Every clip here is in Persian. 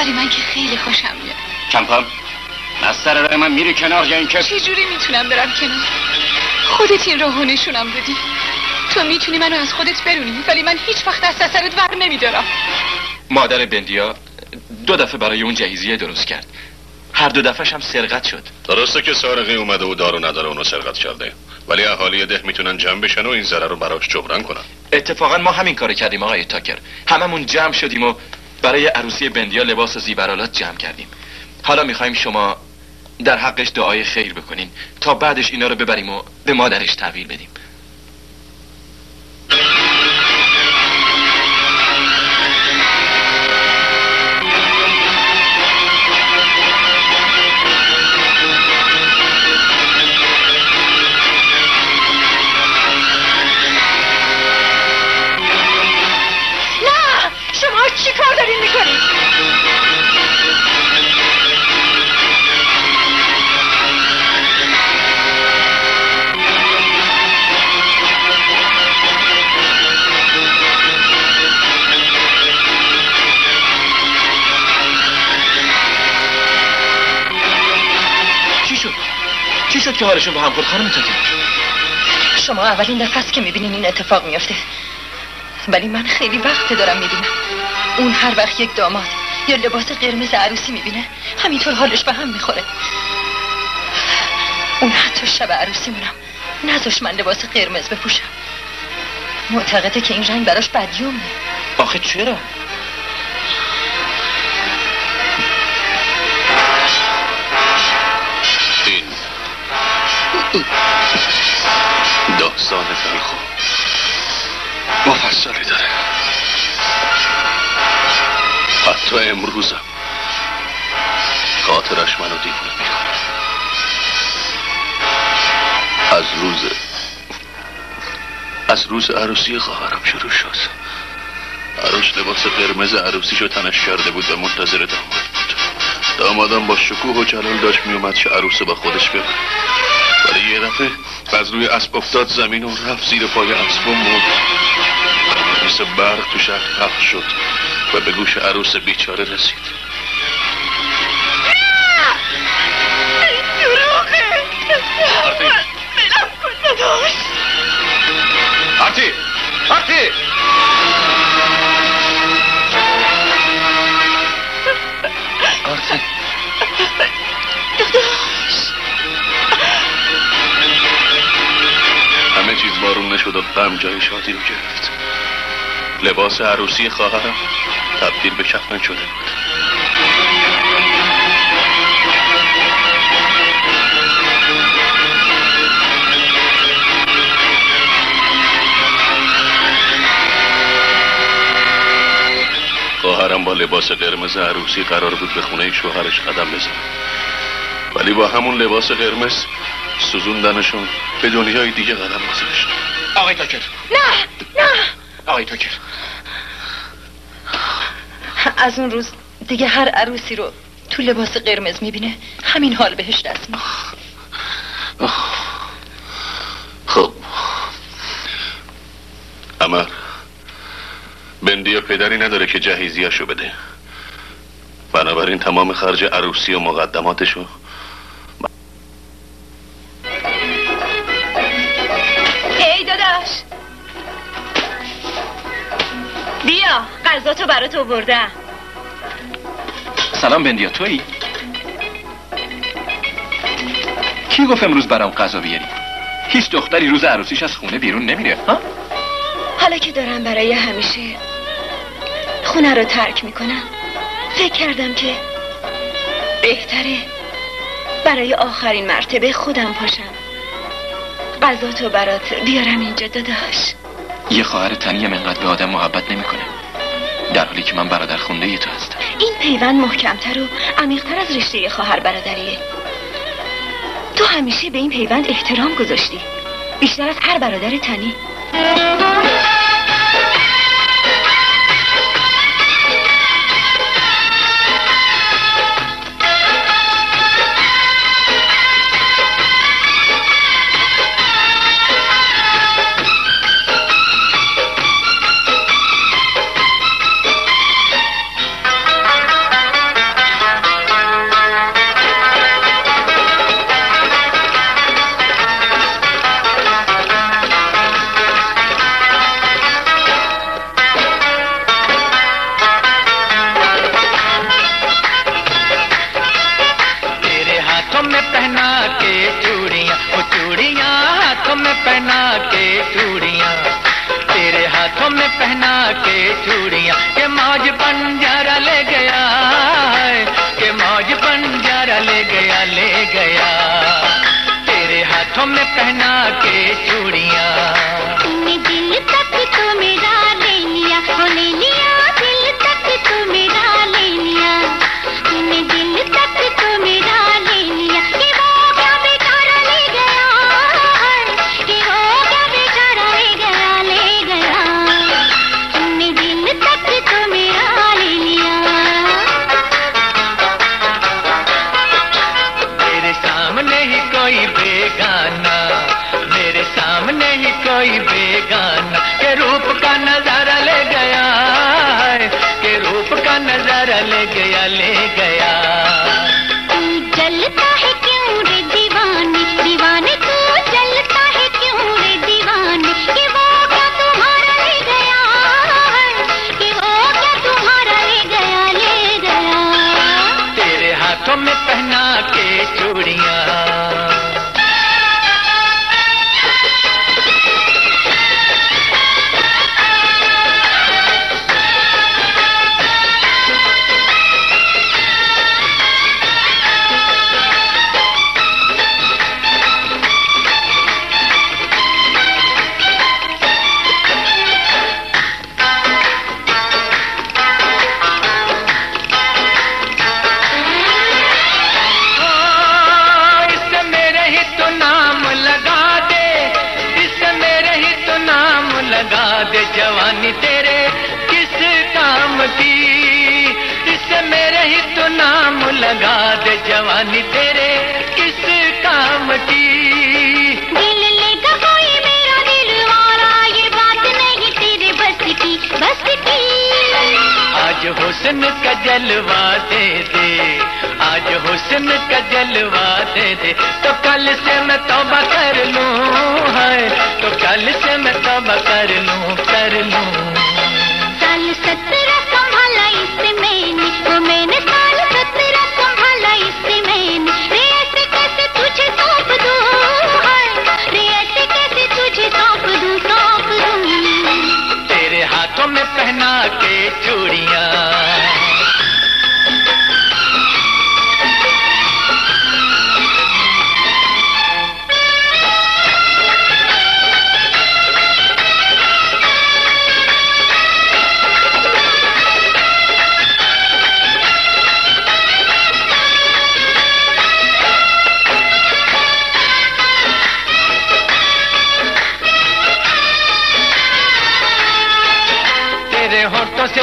ولی من که خیلی خوشم میاد. کمپم از سر راه من میری کنار یا اینکه چجوری می‌تونم برم کنار؟ خودت این راهو نشونم دادی تو می‌تونی منو از خودت برونی ولی من هیچ وقت از سرت ور نمیدارم. مادر بندیا دو دفعه برای اون جهیزیه درست کرد. هر دو دفعهش هم سرقت شد. درسته که سارقی اومده و دارو نداره اونو سرقت کرده. ولی اهالی ده می‌تونن جمع بشن و این ضرر رو براش جبران کنن. اتفاقا ما همین کار کردیم آقای تاکر. هممون جمع شدیم و برای عروسی بندیا لباس و زیورالات جمع کردیم. حالا می‌خوایم شما در حقش دعای خیر بکنین تا بعدش اینا رو ببریم و به مادرش تحویل بدیم. چی شد که حالشون به هم خورد خانم تاکر شما اولین دفعه است که می‌بینین این اتفاق میفته ولی من خیلی وقت دارم می‌بینم. اون هر وقت یک داماد یا لباس قرمز عروسی می‌بینه همینطور حالش به هم می‌خوره. اون حتی شب عروسی مونم. نذاش من لباس قرمز بپوشم. معتقده که این رنگ براش بدیومه. آخه چرا؟ داستان خوب مفصلی داره حتی امروزم. خاطرش منو دیوونه می‌کنه. از روز از روز عروسی خواهرم شروع شد. عروس لباس قرمز عروسیشو تنش کرده بود و منتظر داماد بود. دامادم با شکوه و جلال داشت میومد که عروسه با خودش ببره. ولی یه دفعه از روی اسب افتاد زمین و رفت زیر پای اسب و مرد. مثل برق تو شهر پخش شد و به گوش عروس بیچاره رسید. جای شادی رو گرفت. لباس عروسی خواهرم تبدیل به کفن شده بود. خواهرم با لباس قرمز عروسی قرار بود به خونه شوهرش قدم بزنه. ولی با همون لباس قرمز سوزوندنشون به دنیای دیگه قدم گذاشت آقای تاکر نه نه. آقای تاکر از اون روز دیگه هر عروسی رو تو لباس قرمز می‌بینه همین حال بهش دست میده. خب. امر بندی پدری نداره که جهیزیاشو بده. بنابراین تمام خرج عروسی و مقدماتشو غذا تو برات آوردم. سلام بندیا تویی؟ کی گفت امروز برام غذا بیاری؟ هیچ دختری روز عروسیش از خونه بیرون نمیره ها؟ حالا که دارم برای همیشه خونه رو ترک می‌کنم فکر کردم که بهتره برای آخرین مرتبه خودم پاشم. غذا تو برات بیارم اینجا داداش. یه خواهر تنی هم انقدر به آدم محبت نمی‌کنه. در حالی که من برادر خونده تو هستم. این پیوند محکمتر و عمیقتر از رشته خواهر برادریه. تو همیشه به این پیوند احترام گذاشتی. بیشتر از هر برادر تنی. ले गया ले गया। तेरे हाथों में पहना के चूड़ियाँ। नहीं तो नाम लगा दे जवानी तेरे किस काम की। दिल लेगा कोई मेरा दिल वाला ये बात नहीं तेरे बस की बस की। आज हुस्न का जलवा दे दे आज हुस्न का जलवा दे दे। तो कल से मैं तौबा कर लूँ है तो कल से मैं तौबा कर लूँ कर लूँ। कल सत्तर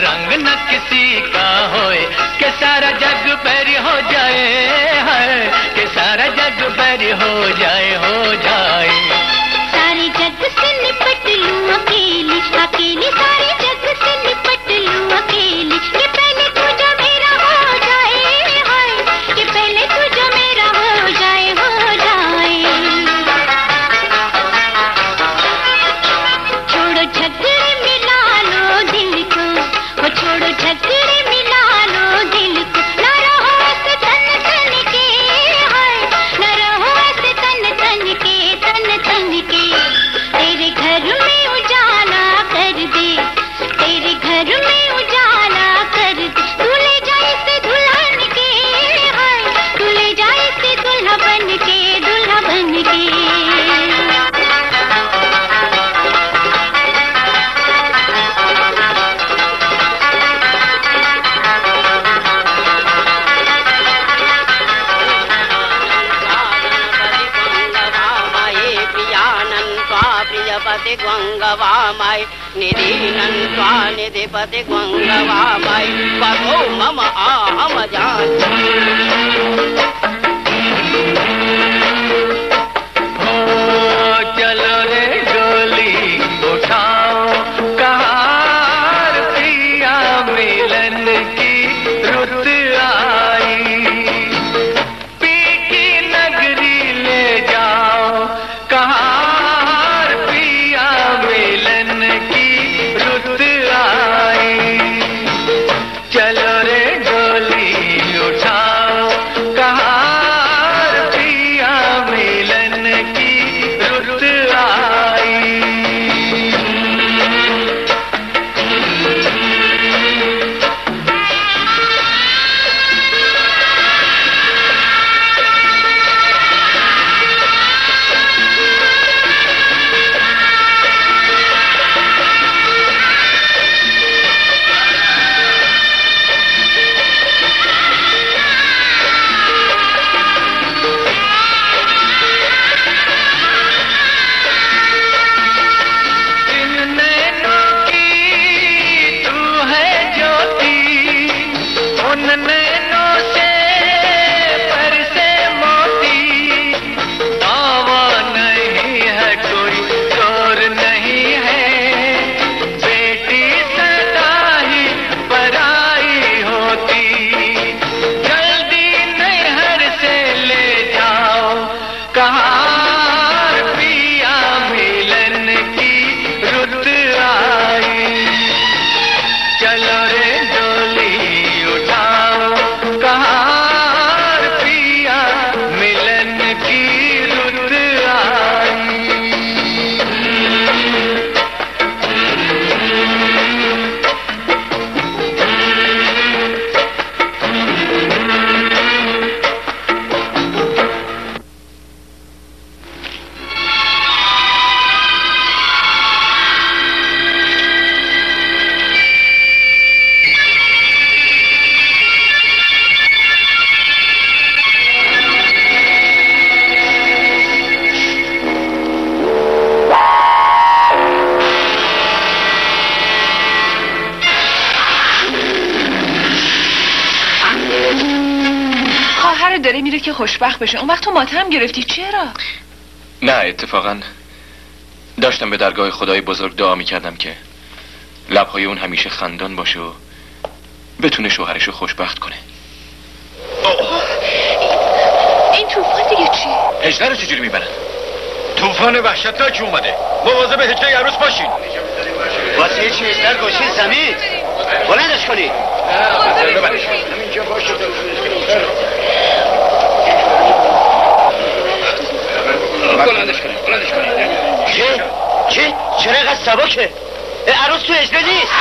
रंग न किसी का होए, के सारा जग बैरी हो जाए है के सारा जग बैरी हो जाए हो जाए। सारी जग से निपट लूँ अकेली अकेली सारी जग से पति गंगवा भाई परो मम आहम जान। خوشبخت بشه اون وقت تو ماتم گرفتی چرا نه اتفاقا داشتم به درگاه خدای بزرگ دعا می‌کردم که لبهای اون همیشه خندان باشه و بتونه شوهرشو خوشبخت کنه این طوفان دیگه چی هجله رو چجوری می‌برن طوفان وحشتناکی اومده مواظب هجله عروس باشین واسه هیچ میستر گوشی زمین بلندش کنی بلندش کنین بلندش کنین چه؟ چه؟ چرا اینقدر سبکه؟ اه، عروس تو اجله نیست